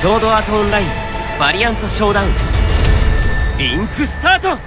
ソードアートオンラインバリアントショーダウン。リンクスタート